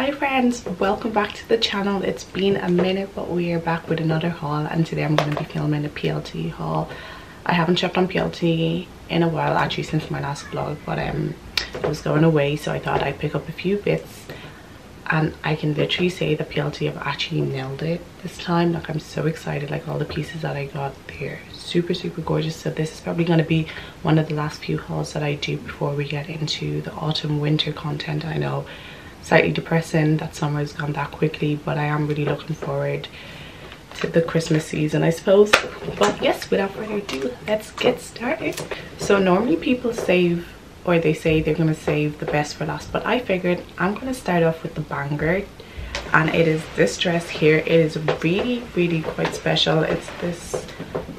hi friends welcome back to the channel. It's been a minute but we are back with another haul and today i'm going to be filming a plt haul. I haven't shopped on plt in a while actually since my last vlog but um i was going away so i thought i'd pick up a few bits and i can literally say the plt have actually nailed it this time. Like i'm so excited like all the pieces that i got they're super super gorgeous. So this is probably going to be one of the last few hauls that i do before we get into the autumn winter content. I know slightly depressing that summer has gone that quickly but i am really looking forward to the christmas season i suppose. But yes without further ado let's get started. So normally people save or they say they're going to save the best for last but i figured i'm going to start off with the banger. And it is this dress here. It is really really quite special. It's this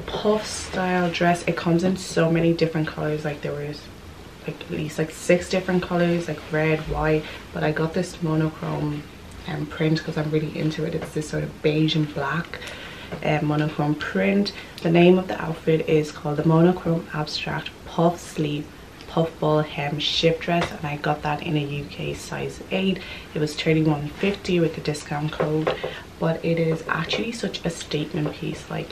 puff style dress. It comes in so many different colors. Like there was like at least like six different colors like red white. But i got this monochrome um, print because i'm really into it. It's this sort of beige and black um, monochrome print. The name of the outfit is called the monochrome abstract puff sleeve puffball hem shift dress and i got that in a uk size 8 it was 31.50 with the discount code but it is actually such a statement piece. Like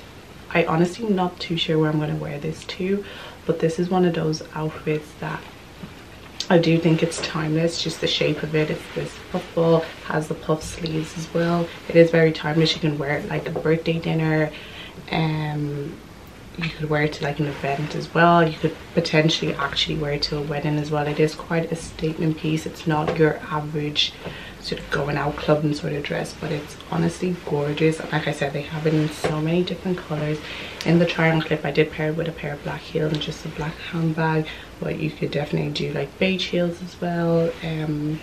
i honestly not too sure where i'm going to wear this to but this is one of those outfits that I do think it's timeless just the shape of it. It's this puffball has the puff sleeves as well. It is very timeless. You can wear it like a birthday dinner. Um you could wear it to like an event as well. You could potentially actually wear it to a wedding as well. It is quite a statement piece. It's not your average sort of going out clubbing sort of dress but it's honestly gorgeous. Like i said they have it in so many different colors. In the try on clip i did pair it with a pair of black heels and just a black handbag but you could definitely do like beige heels as well um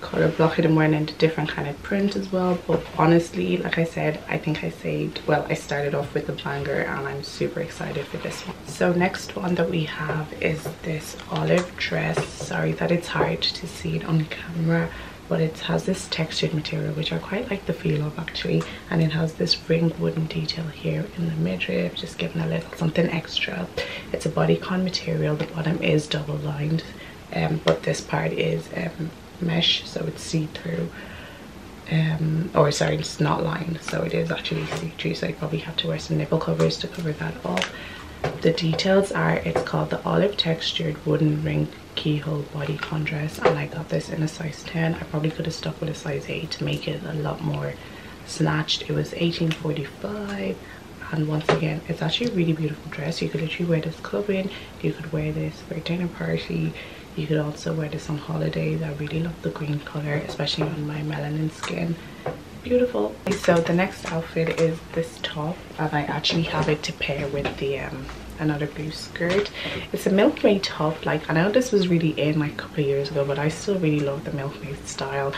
color block it and wearing into different kind of print as well. But honestly like i said i think i saved well i started off with the banger and i'm super excited for this one. So next one that we have is this olive dress. Sorry that it's hard to see it on camera but it has this textured material which I quite like the feel of actually and it has this ring wooden detail here in the midriff just giving a little something extra. It's a bodycon material. The bottom is double lined um, but this part is um, mesh so it's see-through um, or sorry it's not lined so it is actually see-through so you probably have to wear some nipple covers to cover that up the details are it's called the olive textured wooden ring keyhole bodycon dress and I got this in a size 10 I probably could have stuck with a size 8 to make it a lot more snatched. It was 1845 and once again it's actually a really beautiful dress. You could literally wear this clubbing you could wear this for a dinner party you could also wear this on holidays i really love the green color especially on my melanin skin. Beautiful. So the next outfit is this top and i actually have it to pair with the um another blue skirt it's a milkmaid top like i know this was really in like a couple years ago but i still really love the milkmaid style.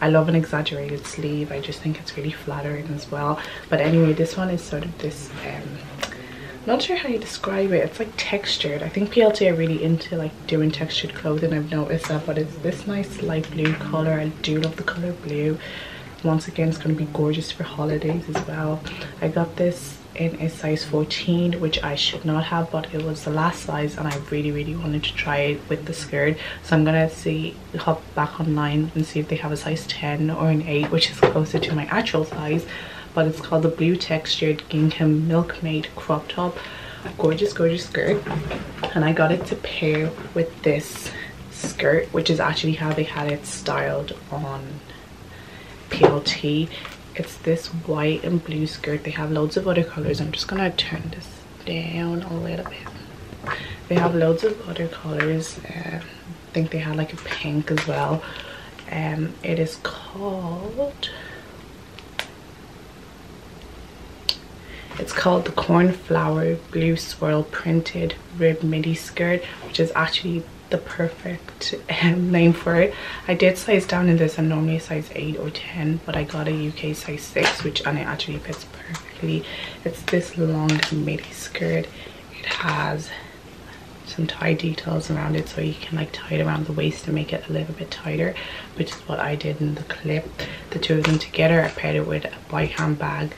I love an exaggerated sleeve. I just think it's really flattering as well. But anyway, this one is sort of this um, not sure how you describe it. It's like textured. I think plt are really into like doing textured clothing. I've noticed that but it's this nice light blue color. I do love the color blue once again it's going to be gorgeous for holidays as well. I got this in a size 14 which i should not have but it was the last size and i really really wanted to try it with the skirt. So i'm gonna see hop back online and see if they have a size 10 or an 8 which is closer to my actual size but it's called the blue textured gingham milkmaid crop top. Gorgeous gorgeous skirt. And i got it to pair with this skirt which is actually how they had it styled on plt it's this white and blue skirt. They have loads of other colors i'm just gonna turn this down a little bit. They have loads of other colors uh, i think they had like a pink as well. Um it is called It's called the Cornflower Blue Swirl Printed Rib Midi Skirt, which is actually the perfect um, name for it. I did size down in this. I'm normally size 8 or 10, but I got a UK size 6, which and it actually fits perfectly. It's this long midi skirt. It has some tie details around it so you can like tie it around the waist to make it a little bit tighter which is what I did in the clip the two of them together I paired it with a white handbag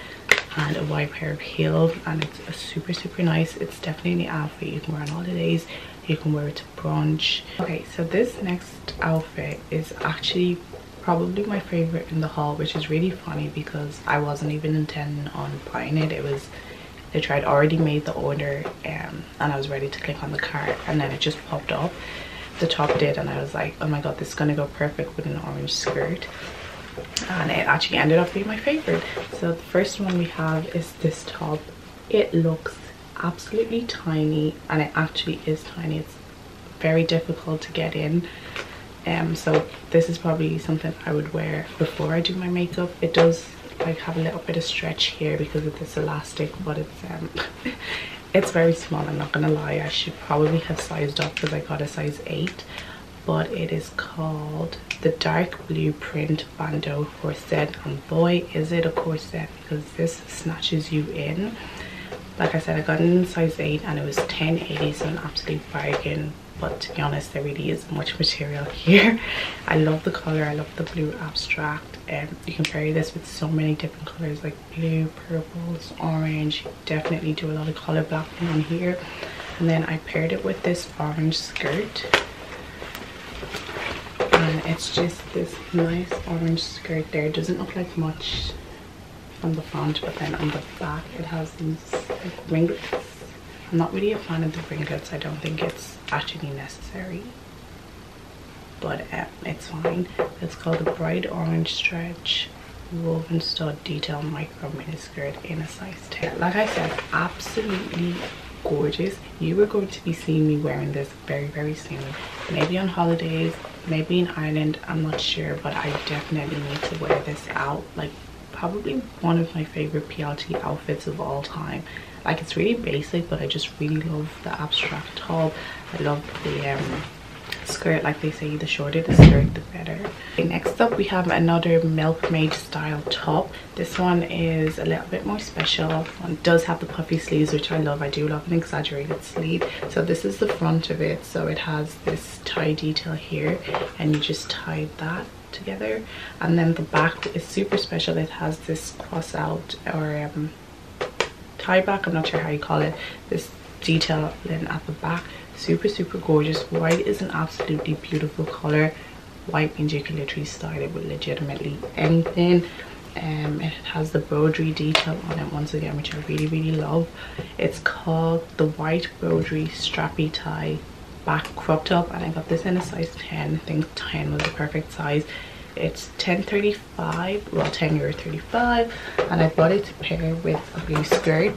and a white pair of heels and it's a super super nice it's definitely an outfit you can wear on holidays you can wear it to brunch. Okay so this next outfit is actually probably my favorite in the haul which is really funny because i wasn't even intending on buying it. It was literally i'd already made the order um, and i was ready to click on the cart and then it just popped up. The top did and i was like oh my god this is gonna go perfect with an orange skirt. And it actually ended up being my favorite. So the first one we have is this top. It looks absolutely tiny and it actually is tiny. It's very difficult to get in. Um so this is probably something i would wear before i do my makeup. It does like have a little bit of stretch here because of this elastic but it's um it's very small i'm not gonna lie. I should probably have sized up because i got a size 8 but it is called the dark blue print bandeau corset. And boy is it a corset because this snatches you in like i said i got in size 8 and it was 1080 so an absolute bargain. But to be honest there really is much material here. I love the color i love the blue abstract and um, you can vary this with so many different colors like blue purples orange. Definitely do a lot of color blocking on here. And then i paired it with this orange skirt. And it's just this nice orange skirt there. It doesn't look like much on the front but then on the back it has these ringlets I'm not really a fan of the ringlets. I don't think it's actually necessary. But um, it's fine. It's called the Bright Orange Stretch Woven Stud Detail Micro Mini Skirt in a size 10. Like I said, absolutely gorgeous. You are going to be seeing me wearing this very, very soon. Maybe on holidays, maybe in Ireland, I'm not sure. But I definitely need to wear this out. Like probably one of my favorite PLT outfits of all time. Like it's really basic but i just really love the abstract top. I love the um skirt like they say the shorter the skirt the better. Okay, next up we have another milkmaid style top. This one is a little bit more special. One does have the puffy sleeves which i love. I do love an exaggerated sleeve. So this is the front of it. So it has this tie detail here and you just tie that together. And then the back is super special. It has this cross out or um tie back i'm not sure how you call it this detail then at the back. Super super gorgeous. White is an absolutely beautiful color. White means you can literally style it with legitimately anything. Um it has the broderie detail on it once again which i really really love. It's called the white broderie strappy tie back crop top and i got this in a size 10 i think 10 was the perfect size. It's 10.35 well 10 euro 35 and i bought it to pair with a blue skirt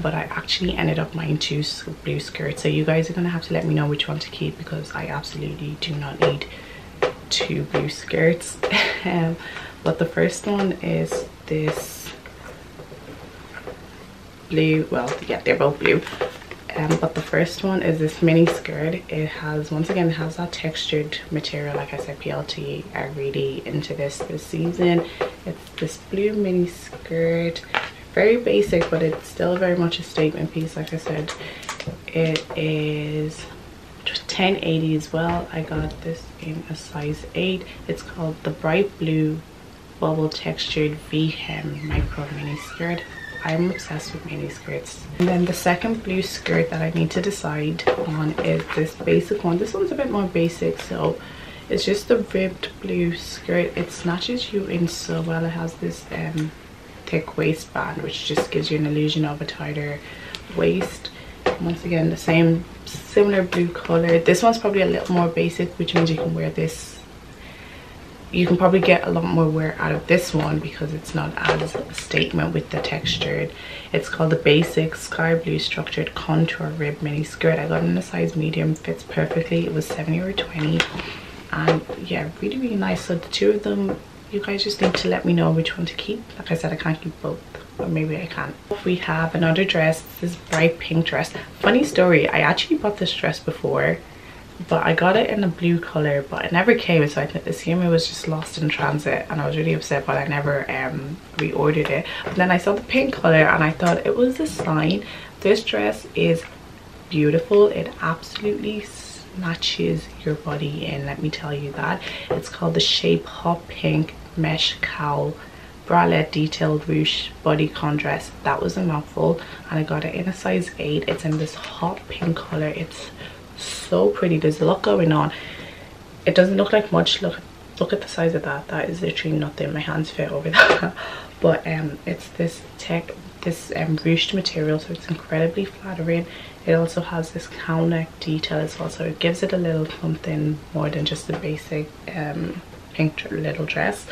but i actually ended up buying two blue skirts. So you guys are gonna have to let me know which one to keep because i absolutely do not need two blue skirts. Um, but the first one is this blue well yeah they're both blue um, but the first one is this mini skirt. It has once again it has that textured material. Like i said plt are really into this this season. It's this blue mini skirt. Very basic but it's still very much a statement piece. Like i said it is just 1080 as well. I got this in a size 8 it's called the bright blue bubble textured v-hem micro mini skirt I'm obsessed with mini skirts. And then the second blue skirt that I need to decide on is this basic one. This one's a bit more basic, so it's just a ribbed blue skirt. It snatches you in so well. It has this um, thick waistband, which just gives you an illusion of a tighter waist. Once again, the same similar blue color. This one's probably a little more basic, which means you can wear this you can probably get a lot more wear out of this one because it's not as a statement with the textured. It's called the basic sky blue structured contour rib mini skirt. I got in a size medium fits perfectly. It was 70 or 20 and yeah really really nice. So the two of them you guys just need to let me know which one to keep. Like i said i can't keep both or maybe i can. We have another dress. This bright pink dress. Funny story i actually bought this dress before but I got it in a blue color but it never came so I assume it was just lost in transit and I was really upset but I never um, reordered it. But then I saw the pink color and I thought it was a sign. This dress is beautiful. It absolutely snatches your body in let me tell you that. It's called the shape hot pink mesh cowl bralette detailed ruche bodycon dress. That was a mouthful and i got it in a size 8 it's in this hot pink color. It's so pretty. There's a lot going on. It doesn't look like much. Look look at the size of that. That is literally nothing. My hands fit over that but um it's this tech this um ruched material so it's incredibly flattering. It also has this cowl neck detail as well so it gives it a little something more than just a basic um pink little dress.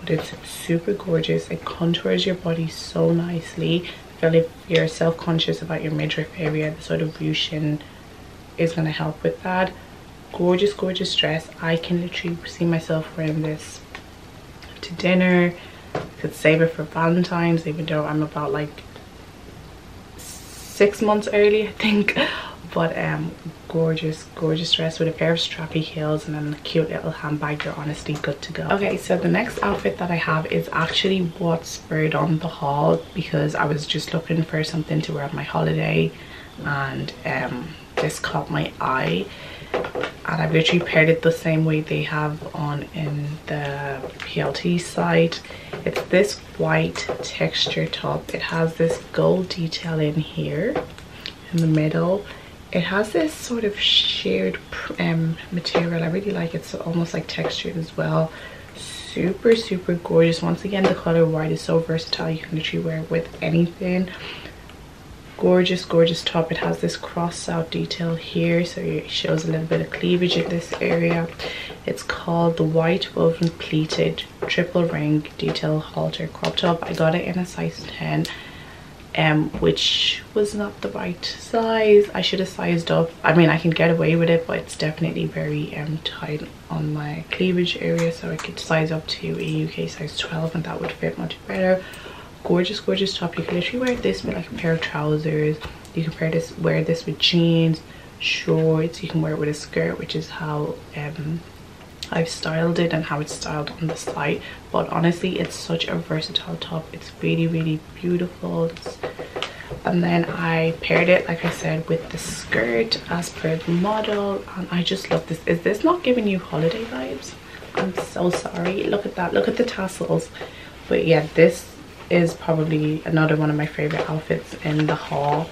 But it's super gorgeous. It contours your body so nicely. Feel if you're self-conscious about your midriff area the sort of ruching is going to help with that. Gorgeous gorgeous dress. I can literally see myself wearing this to dinner. Could save it for valentine's even though i'm about like six months early i think. But um gorgeous gorgeous dress with a pair of strappy heels and then a cute little handbag. You're honestly good to go. Okay so the next outfit that i have is actually what spurred on the haul because i was just looking for something to wear on my holiday and um this caught my eye and I've literally paired it the same way they have on in the PLT site. It's this white texture top. It has this gold detail in here in the middle. It has this sort of sheared um, material. I really like it. It's almost like textured as well. Super, super gorgeous. Once again, the color white is so versatile. You can literally wear it with anything gorgeous gorgeous top. It has this cross out detail here so it shows a little bit of cleavage in this area. It's called the white woven pleated triple ring detail halter crop top. I got it in a size 10 um which was not the right size. I should have sized up. I mean i can get away with it but it's definitely very um tight on my cleavage area so i could size up to a uk size 12 and that would fit much better gorgeous gorgeous top. You can literally wear this with like a pair of trousers. You can pair this wear this with jeans shorts. You can wear it with a skirt which is how um I've styled it and how it's styled on the site. But honestly it's such a versatile top. It's really really beautiful. It's, and then I paired it like I said with the skirt as per the model. And I just love this. Is this not giving you holiday vibes? I'm so sorry. Look at that. Look at the tassels. But yeah this is probably another one of my favorite outfits in the haul.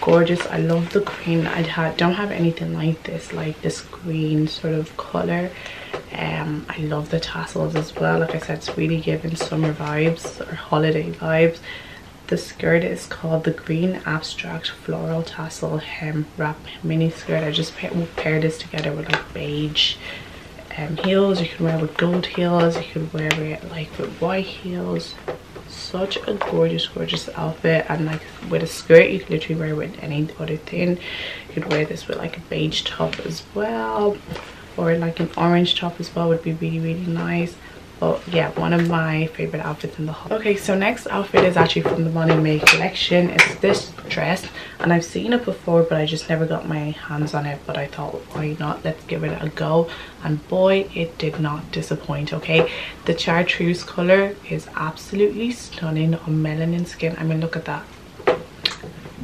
Gorgeous. I love the green. I don't have anything like this like this green sort of color. Um i love the tassels as well. Like i said it's really giving summer vibes or holiday vibes. The skirt is called the green abstract floral tassel hem wrap mini skirt. I just pair, pair this together with like beige um, heels you can wear with gold heels you can wear it like with white heels. Such a gorgeous gorgeous outfit and like with a skirt you can literally wear it with any other thing. You could wear this with like a beige top as well or like an orange top as well would be really really nice. But yeah one of my favorite outfits in the haul okay so next outfit is actually from the Molly-Mae collection. It's this dress and I've seen it before but I just never got my hands on it. But I thought why not? Let's give it a go. And boy it did not disappoint okay? The chartreuse color is absolutely stunning on melanin skin. I mean look at that.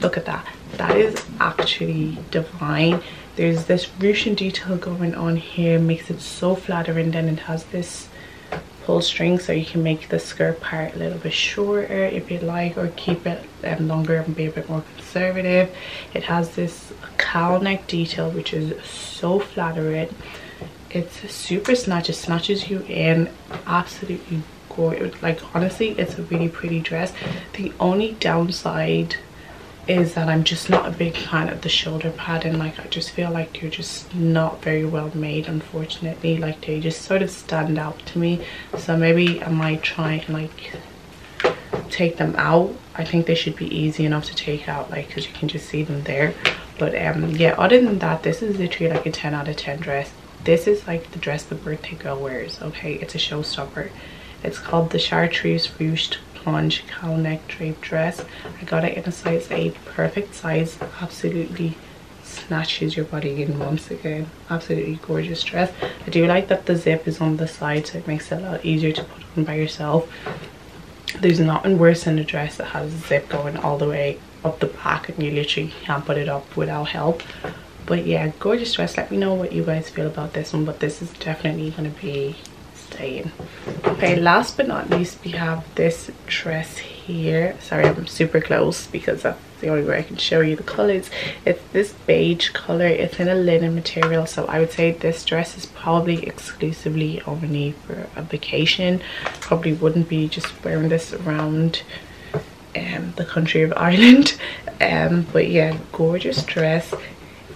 Look at that. That is actually divine. There's this ruching detail going on here. Makes it so flattering. Then it has this pull string so you can make the skirt part a little bit shorter if you like or keep it um, longer and be a bit more conservative. It has this cowl neck detail which is so flattering. It's super snatch it snatches you in. Absolutely gorgeous. Like honestly it's a really pretty dress. The only downside is that I'm just not a big fan of the shoulder padding like I just feel like they're just not very well made unfortunately. Like they just sort of stand out to me. So maybe I might try and like take them out. I think they should be easy enough to take out like because you can just see them there. But um yeah other than that this is literally like a 10 out of 10 dress. This is like the dress the birthday girl wears okay? It's a showstopper. It's called the chartreuse ruched plunge cowl neck drape dress. I got it in a size 8 perfect size absolutely snatches your body in once again. Absolutely gorgeous dress. I do like that the zip is on the side so it makes it a lot easier to put on by yourself. There's nothing worse than a dress that has a zip going all the way up the back and you literally can't put it up without help. But yeah gorgeous dress. Let me know what you guys feel about this one but this is definitely going to be okay last but not least we have this dress here. Sorry i'm super close because of the only way I can show you the colors. It's this beige color. It's in a linen material so I would say this dress is probably exclusively only for a vacation. Probably wouldn't be just wearing this around um, the country of Ireland. Um, but yeah gorgeous dress.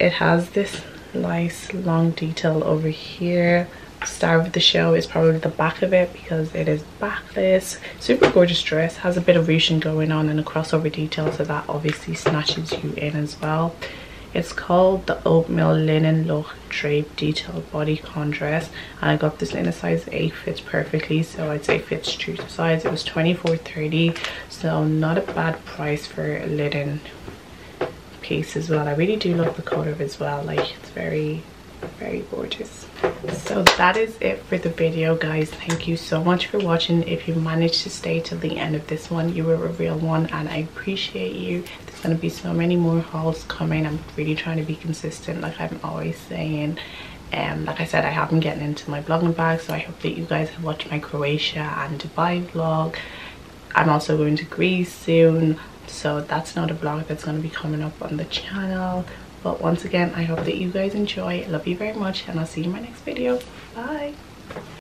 It has this nice long detail over here star of the show is probably the back of it because it is backless super gorgeous dress has a bit of ruching going on and a crossover detail so that obviously snatches you in as well. It's called the oatmeal linen look drape detail bodycon dress and i got this in a size 8 fits perfectly so i'd say fits true to size. It was 24.30 so not a bad price for a linen piece as well i really do love the color as well like it's very very gorgeous so that is it for the video guys. Thank you so much for watching. If you managed to stay till the end of this one you were a real one and i appreciate you. There's to be so many more hauls coming. I'm really trying to be consistent like i'm always saying. Um like i said i haven't gotten into my vlogging bag so i hope that you guys have watched my croatia and dubai vlog. I'm also going to greece soon so that's not a vlog that's going to be coming up on the channel but once again i hope that you guys enjoy. Love you very much and i'll see you in my next video. Bye